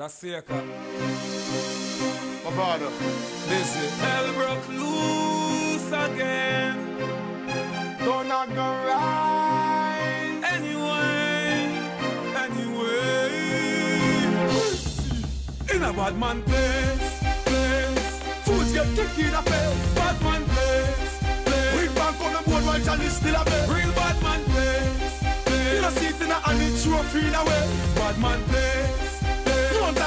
That's Seika. My father. Busy. Hell broke loose again. Don't not go right. Anyway, anyway. In a bad man place, place. Fools get kicked in the face. Bad man place, place. We bank on the board while Johnny still a bed. Real bad man place, place. You know, see it in the hand, it's trophy in a way. Bad man place,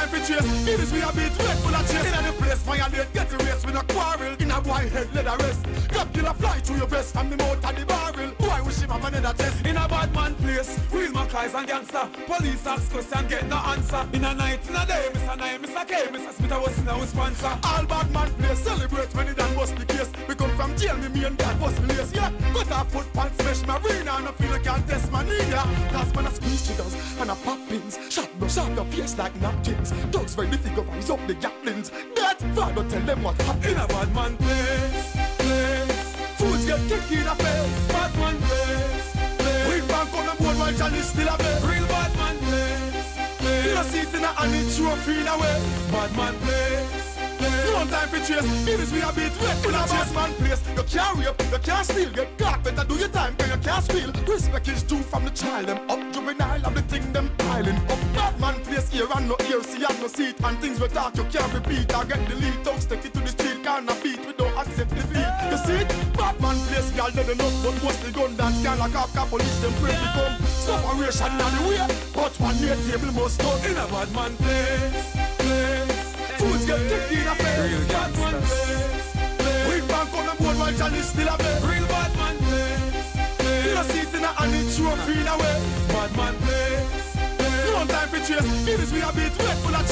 time for chase. It is we a beat, wait for the chase. In the place, violate, get race with a quarrel. In a white head, let a rest. Grab killer fly through your vest from the mouth of the barrel. Why wish him a man in a test? In a bad man place, real Mackays and gangster. Police ask question, get no answer. In a night, in a day, Mr. Nye, Mr. K, Mr. Smith, I was in our sponsor. All bad man play, celebrate when it done bust the case. We come from jail, me me and dad bust the lace, yeah. Cut off foot pants, smash my arena, and I feel like I can't test my yeah. Cause when I squeeze triggers and I pop pins, shot brush off your face like napkins. Dogs ready to go rise up the. That father tell them what happened. In a bad man place, place. Fools get kicked in the face. Bad man place, place. We bank on the board while Johnny still a bed. Real bad man place, You know place. see it in hand, it's trophy in a way. Bad man place, place. No time for chase. It is we a beat wet in a chase man place. You can't rape, you can't steal, get caught. Better do your time, cause you can't squeal. Respect is due from the child. Them up juvenile, of the thing them piling up. Bad man place here and no ear, see and no seat. And things we talk you can't repeat. I get the lead, don't stick it to the street. Can't beat, we don't accept defeat. You see it? Bad man place, girl, they don't know. But what's the gun dance, can't like up, cap police, them pray to come. Separation on the way, but one near table must go. In a bad man place, place. Fools get kicked in. Real gangsters. We bank on the board while Johnny still a bed. Real bad man place, You know see it in the hand, it's trophy in a way. Bad man place, place. No time for chase. Is we a beat wet full of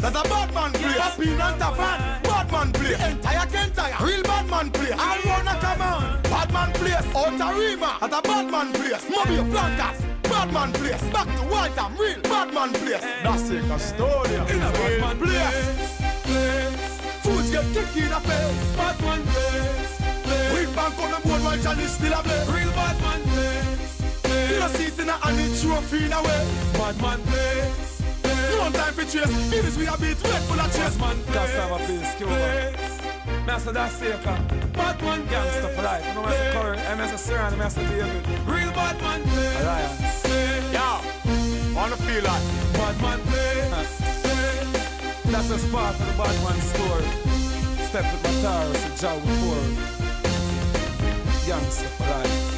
That's a bad man play. Happy and a fan. Bad man play. The entire Kentire. Real bad man play. All round a command. Bad man place. Outer Rima. At a bad man place. Mobile flankers. Bad man place. Back to Waltham. Real bad man place. That's it, Castoria. In a bad man place, place. Fools get kicked in the face. Bad man place, place. bank on the board while Johnny still a play. Real bad man place, You know place. see it in the hand, it's trophy in a way. Bad man place, No time for chase. It is we a beat wet full of chase. Man have a piece, Cuba. Master that's Seika. Bad man Gangster for life. No Master Curry. I Master Sierra and Master David. Real bad man play. Alliance. Yeah. Wanna feel like. Bad man play. That's just part of the bad man story. Step with my tires, a job before. Gangster for life.